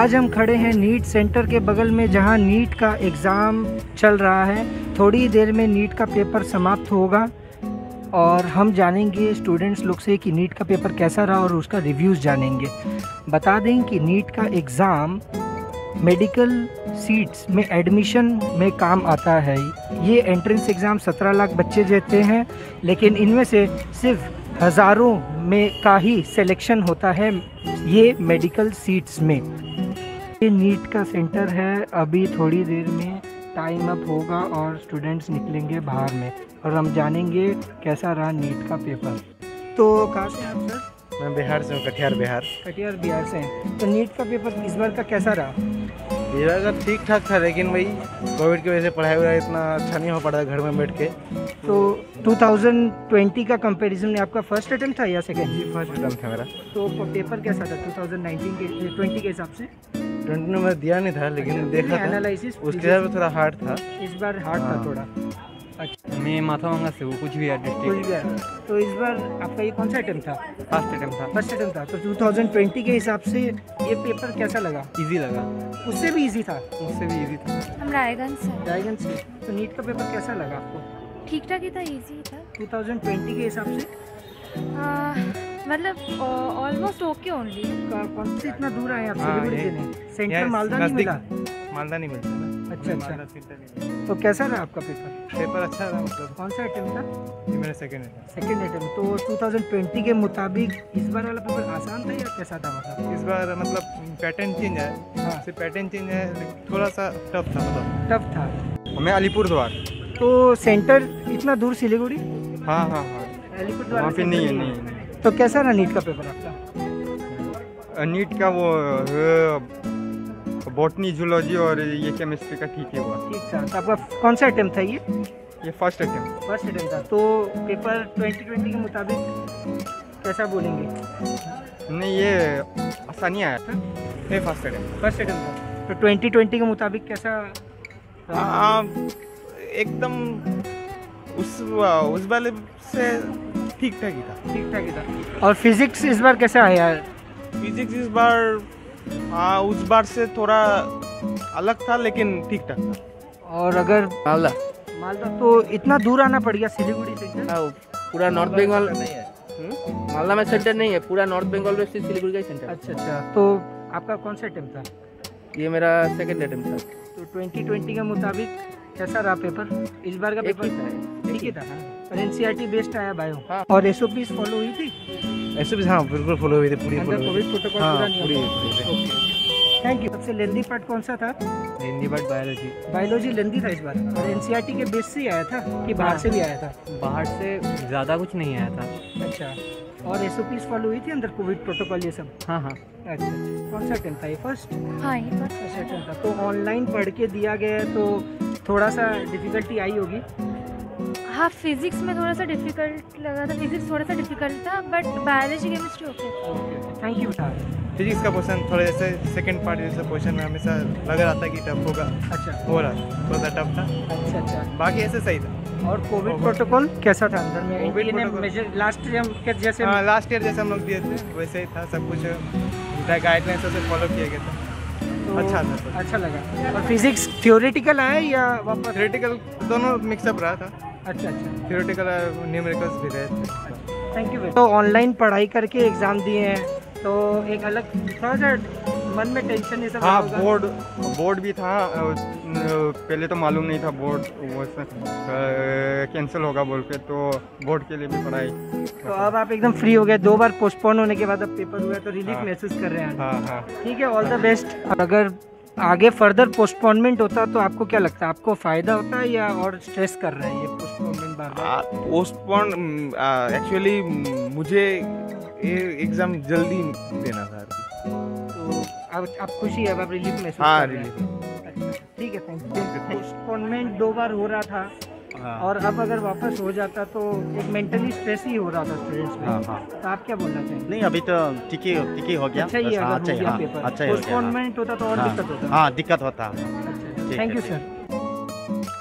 आज हम खड़े हैं नीट सेंटर के बगल में, जहाँ नीट का एग्ज़ाम चल रहा है। थोड़ी देर में नीट का पेपर समाप्त होगा और हम जानेंगे स्टूडेंट्स लोग से कि नीट का पेपर कैसा रहा और उसका रिव्यूज़ जानेंगे। बता दें कि नीट का एग्ज़ाम मेडिकल सीट्स में एडमिशन में काम आता है। ये एंट्रेंस एग्ज़ाम 17 लाख बच्चे देते हैं, लेकिन इनमें से सिर्फ़ हज़ारों में का ही सिलेक्शन होता है ये मेडिकल सीट्स में। ये नीट का सेंटर है। अभी थोड़ी देर में टाइम अप होगा और स्टूडेंट्स निकलेंगे बाहर में और हम जानेंगे कैसा रहा नीट का पेपर तो कहाँ से आप सर मैं बिहार से हूँ कटिहार बिहार। कटिहार बिहार से हैं। तो नीट का पेपर इस बार का कैसा रहा? बिहार का ठीक ठाक था लेकिन भाई कोविड की वजह से पढ़ाई वढ़ाई इतना अच्छा नहीं हो पड़ा घर में बैठ के। तो 2020 का कंपैरिजन में आपका फ़र्स्ट अटेम्प्ट था या सेकेंड फ़र्स्ट अटेम्प्ट था मेरा। तो पेपर कैसा था? 2019 के 20 के हिसाब से? ट्वेंटी में दिया नहीं था लेकिन देखा था। एनालिसिस उसके हिसाब से थोड़ा हार्ड था। इस बार हार्ड था हाँ। थोड़ा। अच्छा। मैं माथा मंगा से वो कुछ भी यार कुछ भी आया। तो इस बार आपका ये कौन सा अटेम्प्ट था? फ़र्स्ट अटेम्प्ट था। फ़र्स्ट अटेम्प्ट था। तो 2020 के हिसाब से ये पेपर कैसा लगा? इजी लगा। उससे भी इजी था। उससे भी इजी था। हम रायगंज से। ड्रैगन से। तो नीट का पेपर कैसा लगा आपको? ठीक ठाक ही था इजी था। 2020 के हिसाब से? आ, मतलब ऑलमोस्ट ओके ओनली कौन से इतना दूर आए आप हाँ, सिलीगुड़ी सेंटर मालदा नहीं मिला? मालदा नहीं मिलता। अच्छा, अच्छा। तो कैसा रहा आपका पेपर पेपर अच्छा था मतलब। कौन सा अटेम्प्ट था? ये मेरा सेकेंड था सेकेंड अटेम्प्ट तो 2020 के मुताबिक इस बार वाला पेपर आसान था या कैसा था मतलब? इस बार मतलब पैटर्न चेंज है। हाँ। सिर्फ़ पैटर्न चेंज है थोड़ा सा टफ था मतलब। टफ था। मैं अलीपुर द्वार तो सेंटर इतना दूर सिलीगुड़ी? हाँ हाँ हाँ। अलीपुरद्वार वहाँ पे नहीं है नहीं है, तो कैसा रहा नीट का पेपर आपका? नीट का वो बॉटनी जूलॉजी और ये केमिस्ट्री का ठीक है हुआ। ठीक था। तो आपका कौन सा अटेम्प्ट था ये? ये फ़र्स्ट अटेम्प्ट फ़र्स्ट अटेम्प्ट था। तो पेपर 2020 के मुताबिक कैसा बोलेंगे? नहीं ये आसानी आया था। ये फ़र्स्ट अटेम्प्ट फ़र्स्ट अटेम्प्ट था। तो 2020 के मुताबिक कैसा हाँ एकदम उस उस वाले से ठीक ठाक ही था। ठीक ठाक ही था। और फिजिक्स इस बार कैसा आया फिजिक्स इस बार हाँ उस बार से थोड़ा अलग था लेकिन ठीक ठाक था। और अगर मालदा। मालदा तो इतना दूर आना पड़ गया सिलीगुड़ी सेंटर हाँ, पूरा नॉर्थ बंगाल नहीं है। हम्म? मालदा में सेंटर नहीं है पूरा नॉर्थ बंगाल में सिलीगुड़ी का ही सेंटर अच्छा अच्छा तो आपका कौन सा अटेम्प्ट था? ये मेरा सेकंड अटेम्प्ट था। तो 2020 के मुताबिक कैसा रहा पेपर इस बार का पेपर ठीक ही था और एनसीईआरटी बेस्ड आया बायो। हाँ। और एसओपीस फॉलो हुई थी? भी हाँ बिल्कुल फॉलो हुई थी पूरी अंदर कोविड प्रोटोकॉल हाँ पूरा नहीं पूरी पूरी थैंक यू सबसे लेंदी पार्ट कौन सा था? हिंदी बट बायोलॉजी बायोलॉजी लेंदी था इस बार। और एनसीईआरटी के बेस से ही आया था कि बाहर से भी आया था? बाहर से ज़्यादा कुछ नहीं आया था। अच्छा। और एसओपीस फॉलो हुई थी अंदर कोविड प्रोटोकॉल ये सब? हाँ हाँ। अच्छा अच्छा। कौन सा अटेम्प्ट था? ये फ़र्स्ट हाँ ये फ़र्स्ट अटेम्प्ट था तो ऑनलाइन पढ़ के दिया गया है तो थोड़ा सा डिफिकल्टी आई होगी। हाँ फिजिक्स में थोड़ा सा डिफ़िकल्ट लगा था फिजिक्स थोड़ा सा डिफ़िकल्ट था but biology chemistry okay thank you physics का क्वेश्चन थोड़े जैसे सेकंड पार्ट जैसे क्वेश्चन में हमेशा लग रहा था कि टफ होगा। अच्छा। हो रहा था थोड़ा सा टफ था। अच्छा अच्छा। बाकी ऐसे सही था। और कोविड प्रोटोकॉल कैसा था अंदर में? कोविड ने मेजर लास्ट टाइम के जैसे हाँ लास्ट ईयर जैसे हम लोग दिए थे वैसे ही था सब कुछ गाइडलाइंस से फॉलो किया गया था। तो अच्छा था अच्छा लगा। और फिजिक्स थियोरेटिकल आया या वापस थ्योरेटिकल दोनों मिक्सअप रहा था। अच्छा अच्छा। थ्योरेटिकल न्यूमेरिकल्स भी रहे थे। थैंक यू तो ऑनलाइन पढ़ाई करके एग्ज़ाम दिए हैं तो एक अलग थोड़ा सा मन में टेंशन ये सब हाँ बोर्ड बोर्ड भी था पहले तो मालूम नहीं था बोर्ड वो कैंसिल होगा बोल के तो बोर्ड के लिए भी पढ़ाई। तो अब आप एकदम फ्री हो गए दो बार पोस्टपोन होने के बाद अब पेपर हुआ तो रिलीफ हाँ। महसूस कर रहे हैं हाँ हाँ। ठीक है ऑल द बेस्ट अगर आगे फर्दर पोस्टपोनमेंट होता तो आपको क्या लगता है? आपको फ़ायदा होता है या और स्ट्रेस कर रहे हैं ये पोस्टपोनमेंट बार बार? पोस्टपोन एक्चुअली मुझे ये एग्ज़ाम जल्दी देना था। तो अब आप खुशी है आप रिलीफ महसूस हाँ हैं। अच्छा ठीक है थैंक यू पोस्टपोनमेंट दो बार हो रहा था। और अब अगर वापस हो जाता तो एक मेंटली स्ट्रेस ही हो रहा था स्टूडेंट्स में। हाँ हाँ। तो आप क्या बोलना चाहेंगे? नहीं अभी तो ठीक ही ठीक ही हो गया। अच्छा ही है हाँ, अच्छा हो ही हाँ पेपर अच्छा ही हो हाँ। पोस्टपोनमेंट होता तो और हाँ, दिक्कत होता। हाँ दिक्कत होता। Thank you sir